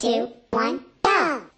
two, one, go!